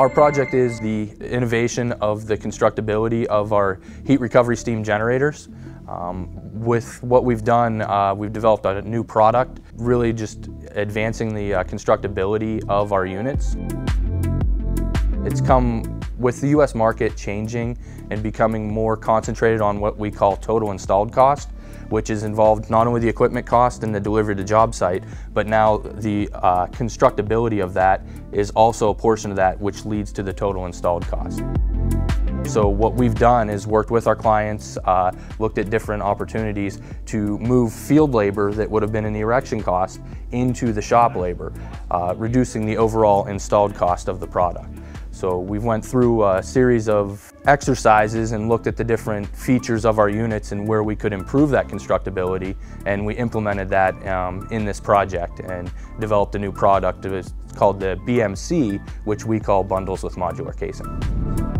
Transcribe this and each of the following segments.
Our project is the innovation of the constructability of our heat recovery steam generators. Um, with what we've done, uh, we've developed a new product, really just advancing the uh, constructability of our units. It's come with the U.S. market changing and becoming more concentrated on what we call total installed cost, which is involved not only the equipment cost and the delivery to job site, but now the uh, constructability of that is also a portion of that which leads to the total installed cost. So what we've done is worked with our clients, uh, looked at different opportunities to move field labor that would have been in the erection cost into the shop labor, uh, reducing the overall installed cost of the product. So we went through a series of exercises and looked at the different features of our units and where we could improve that constructability and we implemented that um, in this project and developed a new product. It's called the BMC, which we call bundles with modular casing.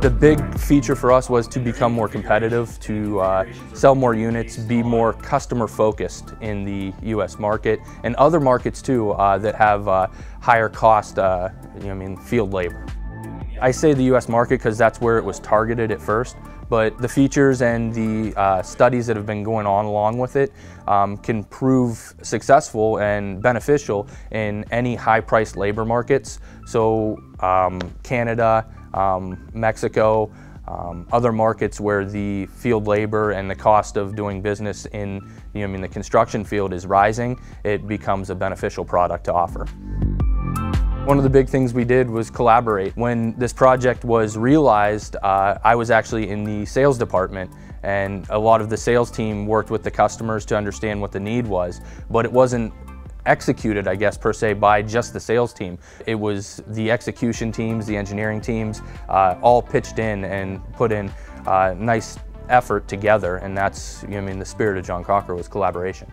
The big feature for us was to become more competitive, to uh, sell more units, be more customer focused in the U.S. market and other markets too uh, that have uh, higher cost, uh, you know, I mean, field labor. I say the U.S. market because that's where it was targeted at first, but the features and the uh, studies that have been going on along with it um, can prove successful and beneficial in any high-priced labor markets. So um, Canada, um, Mexico, um, other markets where the field labor and the cost of doing business in you know, I mean, the construction field is rising, it becomes a beneficial product to offer. One of the big things we did was collaborate. When this project was realized, uh, I was actually in the sales department and a lot of the sales team worked with the customers to understand what the need was, but it wasn't executed, I guess, per se, by just the sales team. It was the execution teams, the engineering teams, uh, all pitched in and put in uh, nice effort together, and that's, you know, I mean, the spirit of John Cockerill was collaboration.